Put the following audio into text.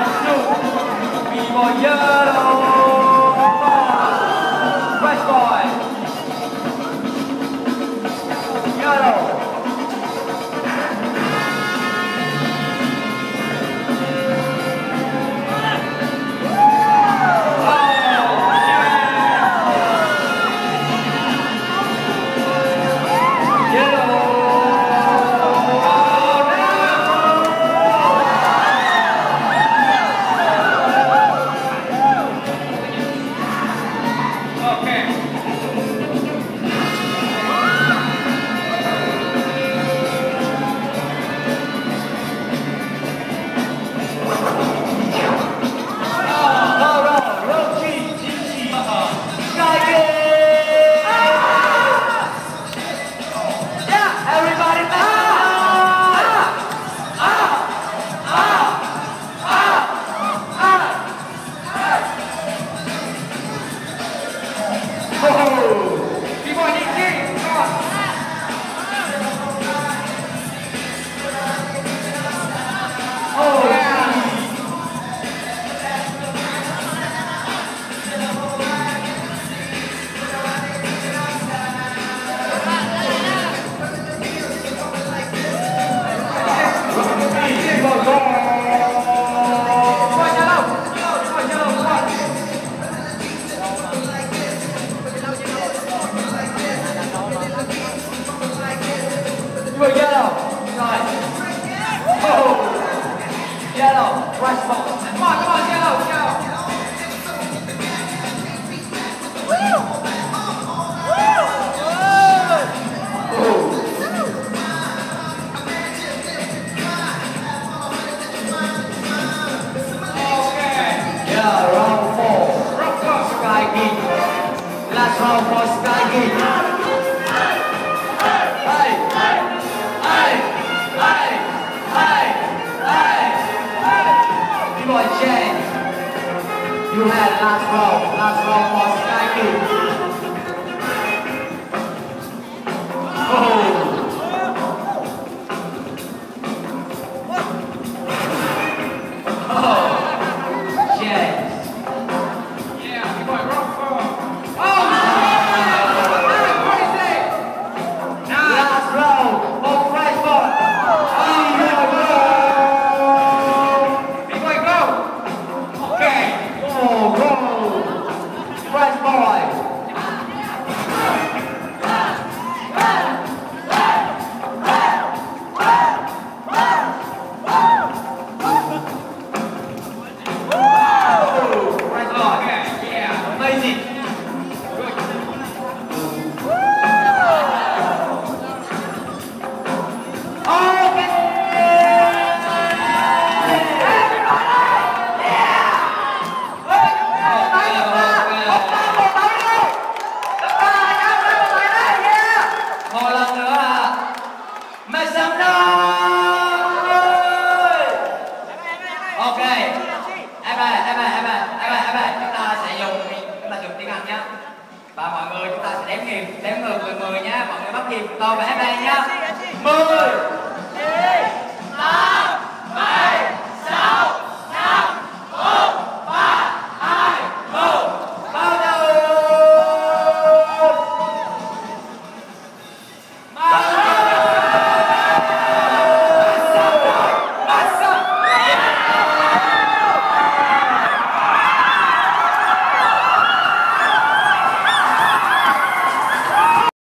We Vivo yellow. You last round, last round for Sky kịp tàu vẽ về nhá mười